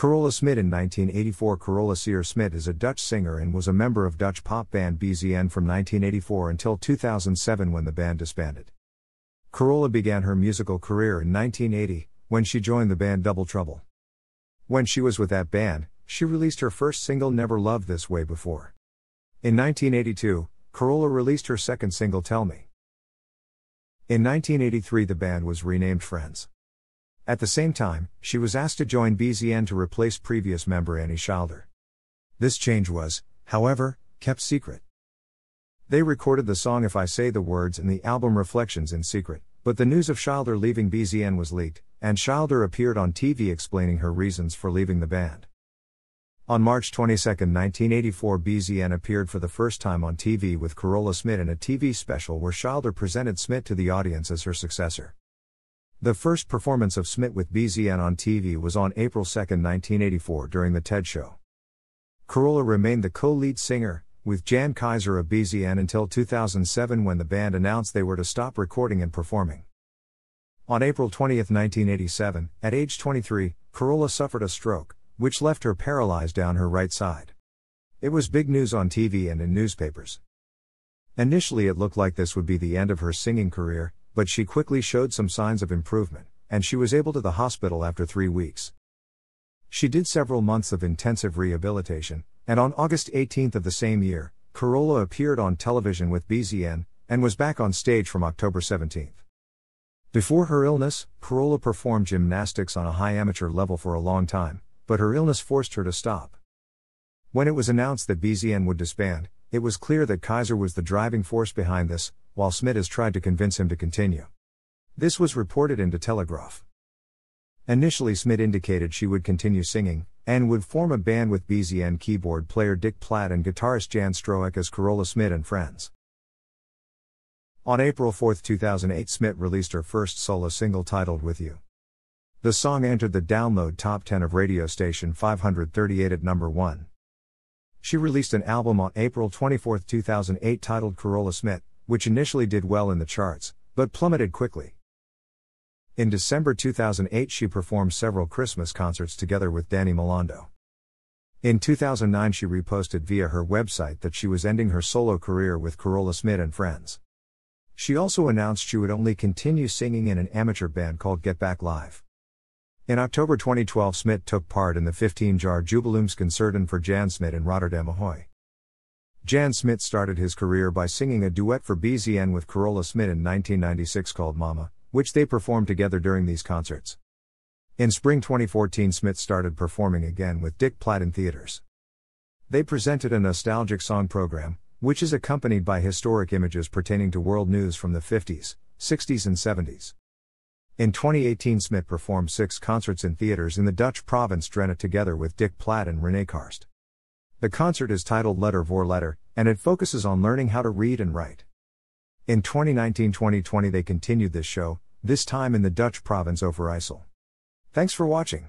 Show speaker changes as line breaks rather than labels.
Carola Smit in 1984 Carola Sier Smit is a Dutch singer and was a member of Dutch pop band BZN from 1984 until 2007 when the band disbanded. Carola began her musical career in 1980 when she joined the band Double Trouble. When she was with that band, she released her first single Never Loved This Way Before. In 1982, Carola released her second single Tell Me. In 1983 the band was renamed Friends. At the same time, she was asked to join BZN to replace previous member Anny Schilder. This change was, however, kept secret. They recorded the song If I Say the Words and the album Reflections in secret, but the news of Schilder leaving BZN was leaked, and Schilder appeared on TV explaining her reasons for leaving the band. On March 22, 1984, BZN appeared for the first time on TV with Carola Smit in a TV special where Schilder presented Smit to the audience as her successor. The first performance of Smit with BZN on TV was on April 2, 1984, during The TED Show. Carola remained the co lead singer, with Jan Keizer of BZN until 2007 when the band announced they were to stop recording and performing. On April 20, 1987, at age 23, Carola suffered a stroke, which left her paralyzed down her right side. It was big news on TV and in newspapers. Initially, it looked like this would be the end of her singing career, but she quickly showed some signs of improvement, and she was able to the hospital after three weeks. She did several months of intensive rehabilitation, and on August 18 of the same year, Carola appeared on television with BZN, and was back on stage from October 17. Before her illness, Carola performed gymnastics on a high amateur level for a long time, but her illness forced her to stop. When it was announced that BZN would disband, it was clear that Keizer was the driving force behind this, while Smit has tried to convince him to continue. This was reported in De Telegraaf. Initially, Smit indicated she would continue singing, and would form a band with BZN keyboard player Dick Plat and guitarist Jan Stroek as Carola Smit and Friends. On April 4, 2008, Smit released her first solo single titled With You. The song entered the download top 10 of radio station 538 at number 1. She released an album on April 24, 2008 titled Carola Smit, which initially did well in the charts, but plummeted quickly. In December 2008, she performed several Christmas concerts together with Danny Malando. In 2009, she reposted via her website that she was ending her solo career with Carola Smit and Friends. She also announced she would only continue singing in an amateur band called Get Back Live. In October 2012, Smit took part in the 15 jaar Jubileumsconcerten for Jan Smit in Rotterdam Ahoy. Jan Smit started his career by singing a duet for BZN with Carola Smit in 1996 called Mama, which they performed together during these concerts. In spring 2014, Smit started performing again with Dick Plat in theaters. They presented a nostalgic song program, which is accompanied by historic images pertaining to world news from the 50s, 60s, and 70s. In 2018, Smit performed six concerts in theaters in the Dutch province Drenthe together with Dick Plat and René Karst. The concert is titled Letter voor Letter, and it focuses on learning how to read and write. In 2019 2020, they continued this show, this time in the Dutch province Overijssel. Thanks for watching.